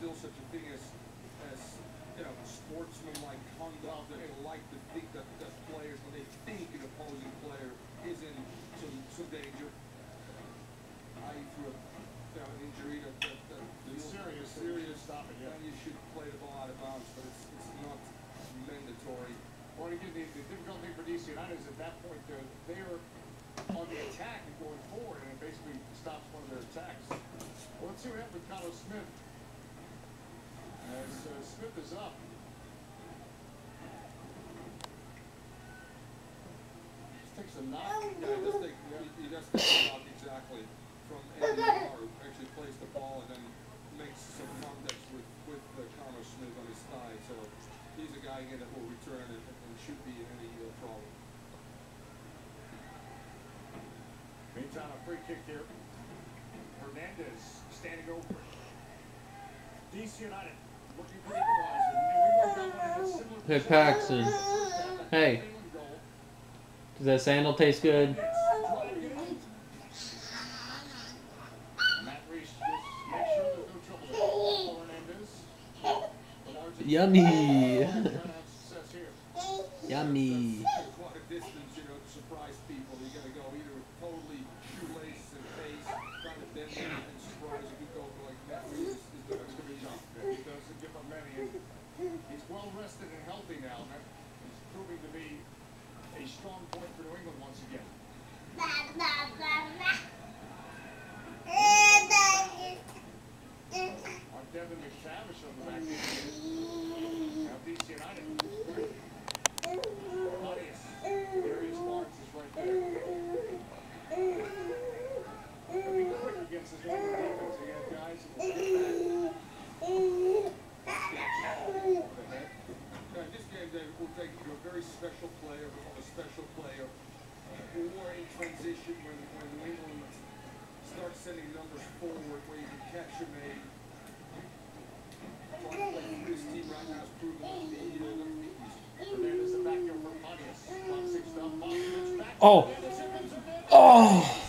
still such a thing as, as, you know, sportsmanlike conduct that they like to think that, that players, when they think an opposing player is in some, some danger, i.e. through a, you know, an injury that, that, that feels serious, serious, stop it, yeah. then you should play the ball out of bounds, but it's, it's not mandatory. Well, again, the, the difficult thing for DC United is at that point, they're, they're on the attack and going forward, and it basically stops one of their attacks. Well, let's see what happens with Connell Smith. As uh, Smith is up. Just takes a knock. Yeah, he does take, he, he does take a knock exactly from Andy Carr, who actually plays the ball and then makes some contact with, with uh, Connor Smith on his thigh. So he's a guy again that will return and, and should be any uh, problem. Meantime, a free kick here. Hernandez standing over it. DC United Hey. Paxton. Hey. Does that sandal taste good? Yummy. Reis just make sure there's no trouble there. Hernandez. Bernard's in- Yummy. Trying to have success here. Yummy. That's quite a distance, you know, to surprise people. You gotta go either totally shoelace and face, trying to bend it and surprise. If you go for like Matt Reis is doing, it's gonna be tough. Yeah, He doesn't give up many. and He's well rested and healthy now. That is proving to be a strong point for New England once again. On Devon McTavish on the back end. Now DC United. Claudius. Darrius Barnes is right there. He'll be quick against his own defense. He had guys who will get back. With the head. Yeah, in this game, David, we'll take you to a very special player, a special player, or in transition when, when New England starts sending numbers forward where you can catch him a trying to play through this team right now is proven to be uh, Hernandez the back here for Claudius. Clock six down. Boston. Oh. Hernandez, here comes Hernandez. Oh.